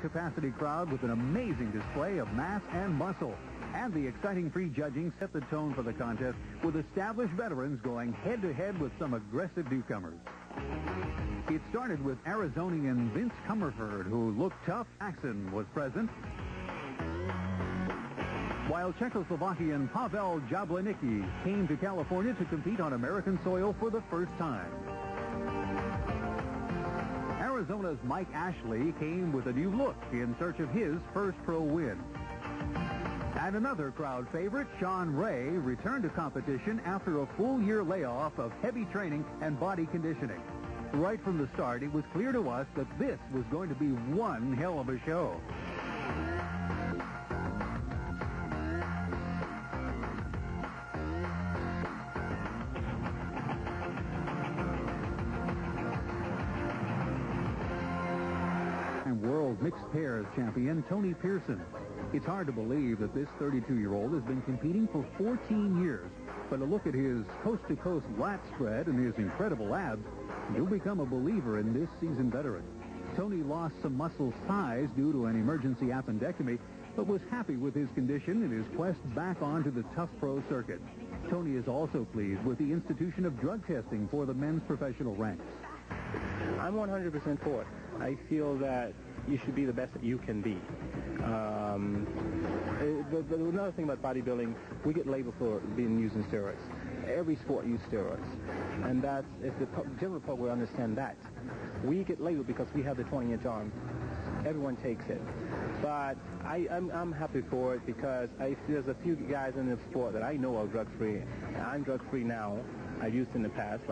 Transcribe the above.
capacity crowd with an amazing display of mass and muscle. And the exciting free judging set the tone for the contest with established veterans going head-to-head with some aggressive newcomers. It started with Arizonian Vince Comerford, who looked tough. Jackson was present. While Czechoslovakian Pavel Jablonicky came to California to compete on American soil for the first time. Arizona's Mike Ashley came with a new look in search of his first pro win. And another crowd favorite, Shawn Ray, returned to competition after a full year layoff of heavy training and body conditioning. Right from the start, it was clear to us that this was going to be one hell of a show. Mixed pairs champion Tony Pearson. It's hard to believe that this 32-year-old has been competing for 14 years. But a look at his coast-to-coast lat spread and his incredible abs, you'll become a believer in this seasoned veteran. Tony lost some muscle size due to an emergency appendectomy, but was happy with his condition and his quest back onto the tough pro circuit. Tony is also pleased with the institution of drug testing for the men's professional ranks. I'm 100% for it. I feel that you should be the best that you can be. Um, the, the, another thing about bodybuilding, we get labeled for being using steroids. Every sport uses steroids. And that's, if the general public will understand that. We get labeled because we have the 20-inch arm. Everyone takes it. But I, I'm, I'm happy for it because I, there's a few guys in the sport that I know are drug-free. I'm drug-free now. I've used in the past.